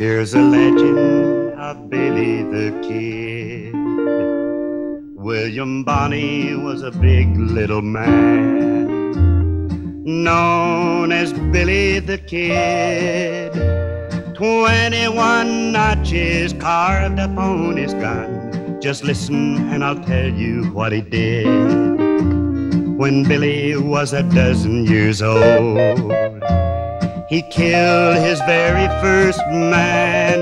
Here's a legend of Billy the Kid. William Bonney was a big little man, known as Billy the Kid. Twenty-one notches carved upon his gun. Just listen and I'll tell you what he did. When Billy was a dozen years old, he killed his very first man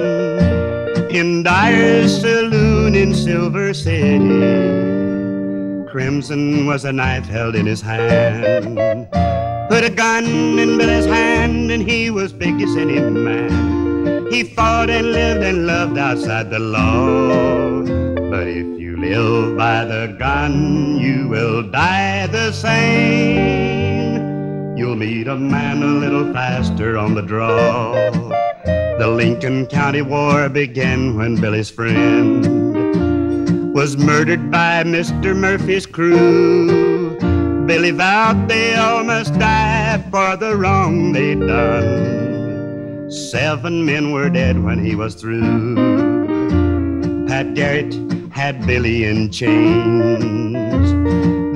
in Dyer's saloon in Silver City. Crimson was a knife held in his hand. Put a gun in Billy's hand and he was big as any man. He fought and lived and loved outside the law. But if you live by the gun, you will die the same. You'll meet a man a little faster on the draw. The Lincoln County War began when Billy's friend was murdered by Mr. Murphy's crew. Billy vowed they all must die for the wrong they'd done. Seven men were dead when he was through. Pat Garrett had Billy in chains.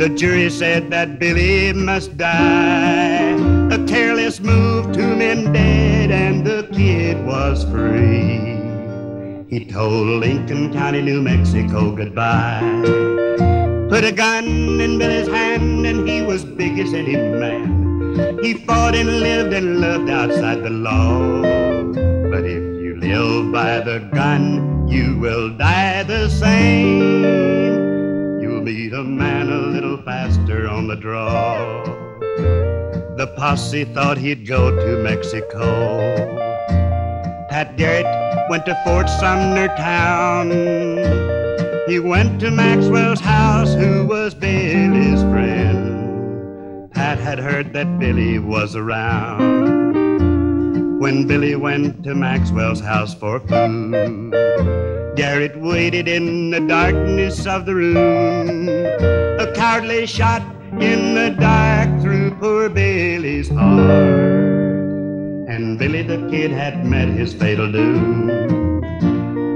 The jury said that Billy must die. A careless move, two men dead, and the kid was free. He told Lincoln County, New Mexico goodbye. Put a gun in Billy's hand, and he was big as any man. He fought and lived and loved outside the law. But if you live by the gun, you will die the same the draw. The posse thought he'd go to Mexico. Pat Garrett went to Fort Sumner town. He went to Maxwell's house, who was Billy's friend. Pat had heard that Billy was around. When Billy went to Maxwell's house for food, Garrett waited in the darkness of the room. A cowardly shot in the dark through poor Billy's heart. And Billy the Kid had met his fatal doom.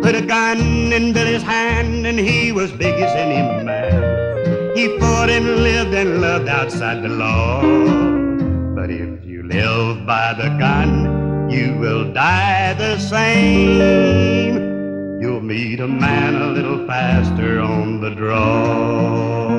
Put a gun in Billy's hand and he was big as any man. He fought and lived and loved outside the law. But if you live by the gun, you will die the same. You'll meet a man a little faster on the draw.